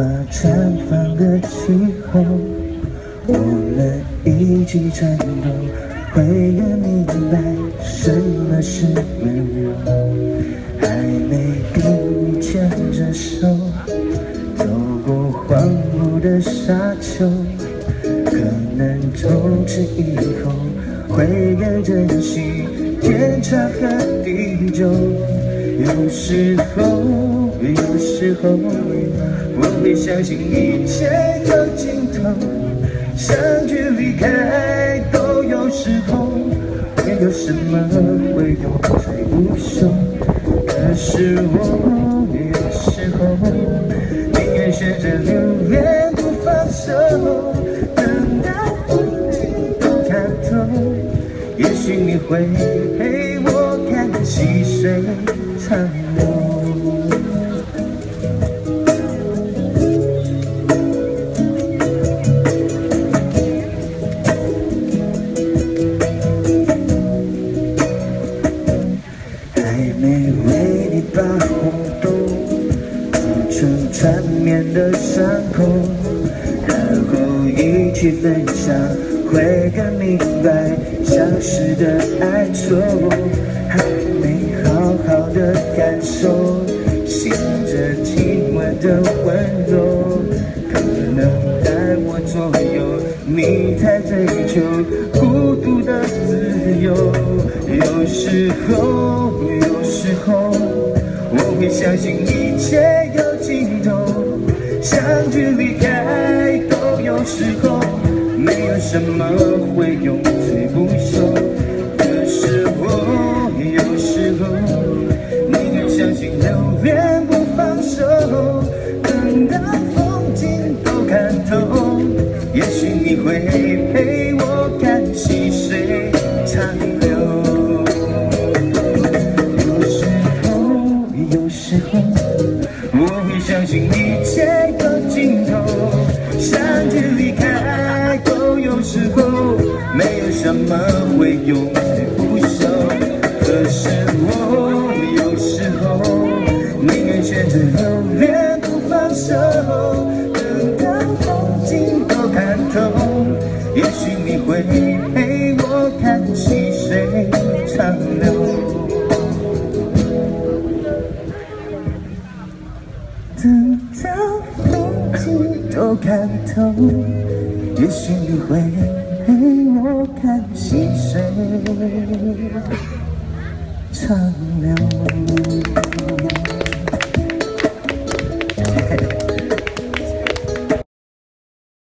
花绽放的气候，我们一起颤抖，会更明白什么是温柔。还没跟你牵着手，走过荒芜的沙丘，可能从此以后会更珍惜天长和地久。有时候，有时候，我会相信一切有尽头，相聚离开都有时候，没有什么会永垂不朽。可是我有时候宁愿选择留恋不放手，等到风景都看透，也许你会陪我看细水。长流，缠绵的伤口，然后一起分享，会更明白相识的哀愁。还没好好的感受，醒着亲吻的温柔，可能在我左右，你太追求孤独的自由。有时候，有时候，会相信一切有尽头，相聚离开都有时候，没有什么会永垂不朽。可是我。有时候，宁愿相信留恋不放手，等到时候，我会相信一切有尽头，相聚离开都有时候，没有什么会永垂不朽。可是我有时候宁愿选择留恋不放手，等到风景都看透，也许你会都看透，也许你会陪我看细水。长流。